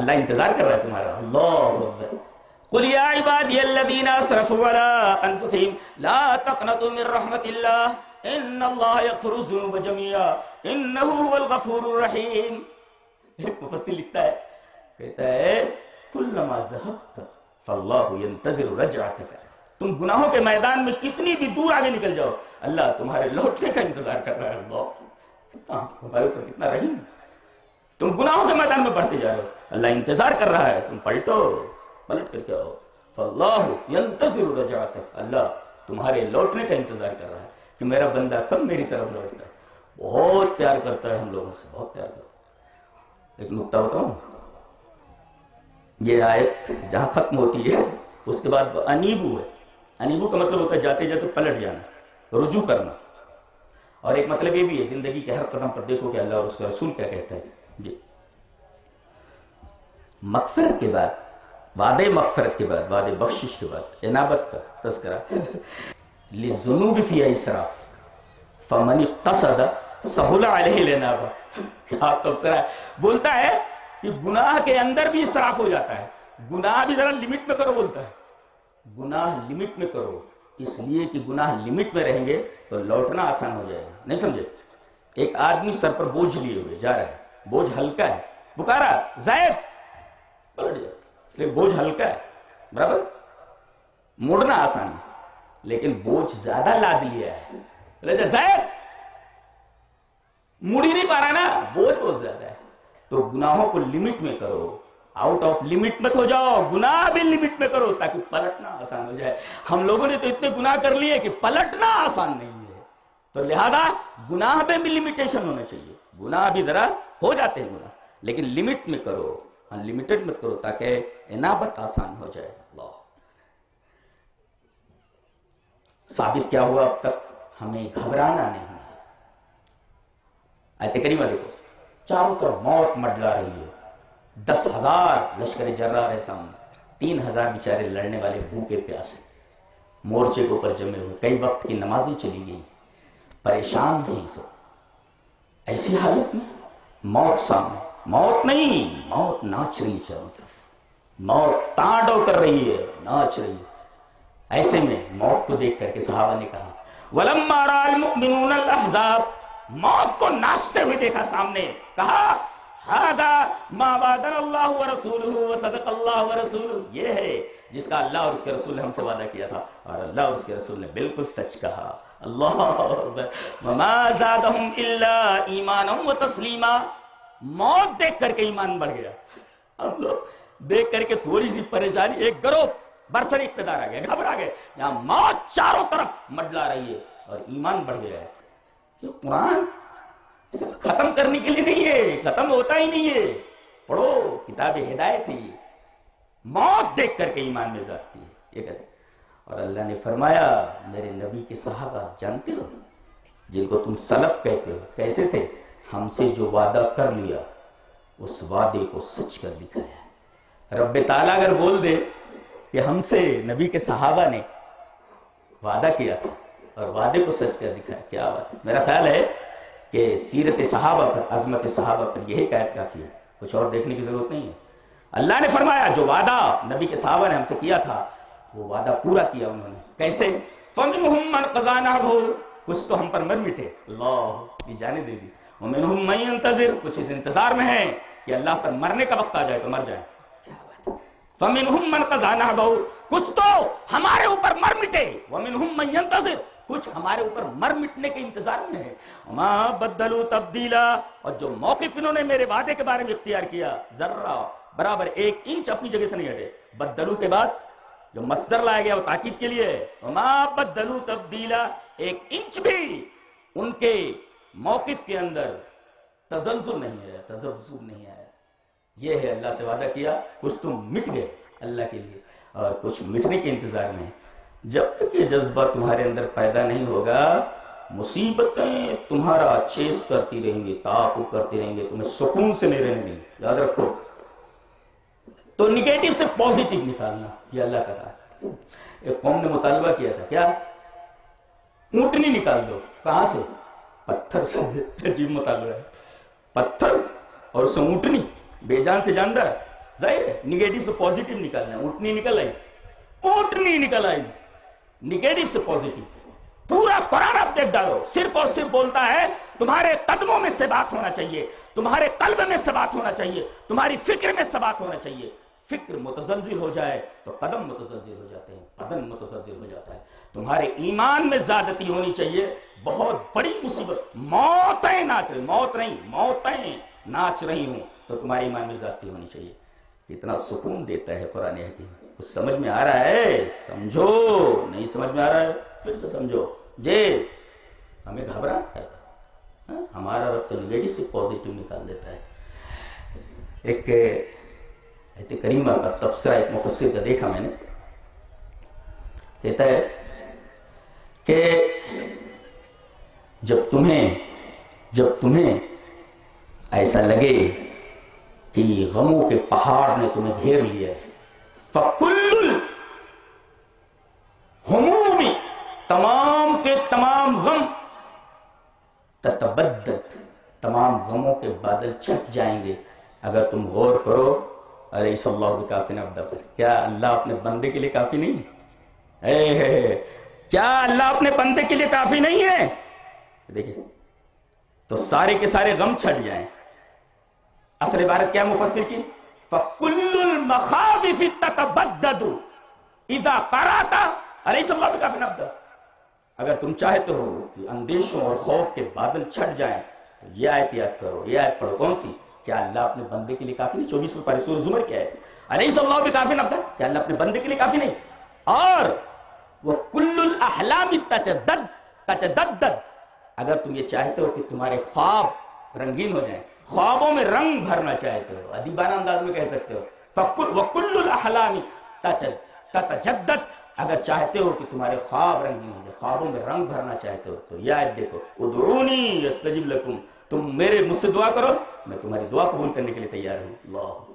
अल्लाह इंतज़ार कर रहा है तुम्हारा अल्लाह कुल या इबादियल्लज़ीना असरफू अला अनफुसिहिम ला तक़नतु मिन रहमतिल्लाह इन्नल्लाह यग़फिरु ज़ुनूब जमीआ इन्नहु हुवल गफूरुर रहीम एक मुफस्सिर लिखता है कहता है कुल्लमा ज़हबत फल्लाहु यंतज़िरु रजअतक तुम गुनाहों के मैदान में कितनी भी दूर आगे निकल जाओ अल्लाह तुम्हारे लौटने का इंतज़ार कर रहा है अल्लाह कितना तुम्हारे ऊपर कितना रहीम तुम गुनाहों के मैदान में बढ़ते जा रहे हो। अल्लाह इंतज़ार कर रहा है। तुम पलटो, पलट करके आओ। फल्लाहु रजअतक अल्लाह तुम्हारे लौटने का इंतज़ार कर रहा है कि मेरा बंदा कब मेरी तरफ़ लौटता है। बहुत प्यार करता है हम लोगों से, बहुत प्यार करता है। एक नुकता बताऊँ? ये आयत जहाँ खत्म होती है, उसके बाद अनीबू है। अनीबू का मतलब होता है जाते जाते पलट जाना, रुजू करना। और एक मतलब ये भी है, ज़िंदगी के हर कदम पर देखो कि अल्लाह और उसका रसूल क्या कहता है। जी। मकफरत के बाद, वादे मकफरत के बाद, वादे बख्शिश के बाद, इनाबत का तस्करा लिजुनूब फ़ी इसराफ, फमनी कसद सहुला लेनाबा। क्या तबसरा बोलता है कि गुनाह के अंदर भी इसराफ हो जाता है। गुनाह भी जरा लिमिट में करो, बोलता है। गुनाह लिमिट में करो। इसलिए कि गुनाह लिमिट में रहेंगे तो लौटना आसान हो जाएगा। नहीं समझे? एक आदमी सर पर बोझ लिए हुए जा रहा है। बोझ हल्का है। बुकारा जायद। पलट जाता इसलिए बोझ हल्का है। बराबर? मुड़ना आसान है। लेकिन बोझ ज़्यादा लाद लिया है। जायद! मुड़ ही नहीं पा रहा ना? बोझ बहुत ज़्यादा है। तो गुनाहों को लिमिट में करो। आउट ऑफ़ लिमिट मत हो जाओ। गुनाह भी लिमिट में करो ताकि पलटना आसान हो जाए। हम लोगों ने तो इतने गुनाह कर लिए कि पलटना आसान नहीं है। तो लिहाजा, गुनाह में भी लिमिटेशन होना चाहिए। गुनाह भी जरा हो जाते हैं गुना। लेकिन लिमिट में करो, अनलिमिटेड मत करो ताकि इनाबत आसान हो जाए। अल्लाह। साबित क्या हुआ अब तक? हमें घबराना नहीं आयत करीमा देखो चारों तरफ़ मौत मडला रही है। दस हज़ार लश्कर जर्रा है सामने। तीन हज़ार बेचारे लड़ने वाले भूखे प्यासे। मोर्चे के ऊपर जमे हुए, कई वक्त की नमाजें चली गई। परेशान नहीं सब। ऐसी हालत में मौत सामने मौत नहीं, मौत नाच रही चारों तरफ़। मौत तांडव कर रही है, नाच रही है। ऐसे में मौत को देख करके सहाबा ने कहा अल अहजाब मौत को नाचते हुए देखा सामने। कहा, हादा मावादन अल्लाह व सदक अल्लाह व रसूलुहु। ये है जिसका अल्लाह और उसके रसूल ने हमसे वादा किया था और अल्लाह और उसके रसूल ने बिल्कुल सच कहा। अल्लाह ईमान तस्लीमा। मौत देख करके ईमान बढ़ गया। हम लोग देख करके थोड़ी सी परेशानी, एक गरोह बरसर इकतदार आ गया घबरा गए। यहाँ मौत चारों तरफ़ मडला रही है और ईमान बढ़ गया है। ये कुरान खत्म करने के लिए नहीं है, खत्म होता ही नहीं है। पढ़ो, किताब हिदायत है मौत देख करके ईमान में जाती है, ये कहते और अल्लाह ने फरमाया, मेरे नबी के सहाबा जानते हो? जिनको तुम सलफ कहते हो। कैसे थे? हमसे जो वादा कर लिया, उस वादे को सच कर दिखाया। रब ताला अगर बोल दे कि हमसे नबी के सहाबा ने वादा किया था और वादे को सच कर दिखाया, क्या बात है? मेरा ख्याल है कि सीरत सहाबा पर, अजमत सहाबा पर यही कायद काफ़ी है। कुछ और देखने की ज़रूरत नहीं है। अल्लाह ने फरमाया, जो वादा नबी के सहाबा ने हमसे किया था, वो वादा पूरा किया उन्होंने। कैसे? हो कुछ तो हम पर मर मिटे। अल्लाह जाने दे दी। उमिन कुछ इस इंतज़ार में है कि अल्लाह पर मरने का वक्त आ जाए तो मर जाए। बहु कुछ तो हमारे ऊपर मर मिटे। वमिन कुछ हमारे ऊपर मर मिटने के इंतज़ार में है। बदलू तब्दीला। और जो मौकफ इन्होंने मेरे वादे के बारे में इख्तियार किया, जर्रा बराबर एक इंच अपनी जगह से नहीं हटे। बदलू के बाद जो मसदर लाया गया वो ताकीद के लिए बदलू तब्दीला, एक इंच भी उनके मौकफ के अंदर तजलजुल नहीं आया, तजलजुल नहीं आया। ये है अल्लाह से वादा किया, कुछ तुम मिट गए अल्लाह के लिए, और कुछ मिटने के इंतज़ार में। जब तक ये जज्बा तुम्हारे अंदर पैदा नहीं होगा, मुसीबतें तुम्हारा चेस करती रहेंगी, ताकुब करती रहेंगे, तुम्हें सुकून से नहीं रहने देंगे। याद रखो तो निगेटिव से पॉजिटिव निकालना, ये अल्लाह का कहा एक कौम ने मुतालबा किया था, क्या? ऊंटनी निकाल दो, कहाँ से? पत्थर से, अजीब मुतालबा है। पत्थर और उससे ऊंटनी, बेजान से जानदार ज़ाहिर है निगेटिव से पॉजिटिव निकलना है। ऊँटनी निकल आई। ऊँटनी निकल आई। निगेटिव से पॉजिटिव पूरा कुरान आप देख डालो। सिर्फ़ और सिर्फ़ बोलता है, तुम्हारे कदमों में से बात होना चाहिए, तुम्हारे कल्ब में से बात होना चाहिए, तुम्हारी फ़िक्र में से बात होना चाहिए। फ़िक्र मुतजलजिल हो जाए तो कदम मुतजलजिल हो जाते हैं कदम मुतजलजिल हो जाता है। तुम्हारे ईमान में ज्यादती होनी चाहिए, बहुत बड़ी मुसीबत। मौतें नाच रही, मौत नहीं, मौतें नाच रही हूँ तो तुम्हारे ईमान में ज्यादती होनी चाहिए। कितना सुकून देता है कुरान हकीम कुछ समझ में आ रहा है? समझो। नहीं समझ में आ रहा है, फिर से समझो। जे, हमें घबरा है। हा? हमारा रब तो निगेटिव से पॉजिटिव निकाल देता है। एक कहते, करीमा का तबसरा एक मुफसर का देखा मैंने। कहता है कि जब तुम्हें जब तुम्हें ऐसा लगे कि गमों के पहाड़ ने तुम्हें घेर लिया है, फकुल्लुल हमूमी, तमाम के तमाम गम, ततबद्दत तमाम गमों के बादल छट जाएँगे। अगर तुम गौर करो अरे सल्लाह काफ़ी नब्दा क्या अल्लाह अपने बंदे के लिए काफ़ी नहीं है? ए, क्या अल्लाह अपने बंदे के लिए काफ़ी नहीं है? देखिए तो सारे के सारे गम छट जाएँ। असल इबारत क्या मुफसर की? फकुल्लुल मखाविफ इदा अरे सल्लाह काफ़ी नब्दा अगर तुम चाहते हो कि अंदेशों और खौफ के बादल छट जाएँ तो ये आयत याद करो ये आयत पढ़ो। कौन सी? क्या अल्लाह अपने बंदे के लिए काफ़ी नहीं, चौबीस पारे सूर जुमर की आयत अरे सल्लाह भी काफ़ी नब्दा क्या अल्लाह अपने बंदे के लिए काफ़ी नहीं। और वो कुल्लुल अहलाम तचदद तचदद अगर तुम ये चाहते हो कि तुम्हारे ख्वाब रंगीन हो जाएँ, ख्वाबों में रंग भरना चाहते हो, अदीबाना अंदाज में कह सकते हो, फकुल वकुल्लुल अहलामी ततजद्दद। अगर चाहते हो कि तुम्हारे ख्वाब रंगीन हो जाए, ख्वाबों में रंग भरना चाहते हो तो याद देखो उदरूनी यस्तजिब लकुम। तुम मेरे मुझसे दुआ करो, मैं तुम्हारी दुआ कबूल करने के लिए तैयार हूँ। अल्लाह।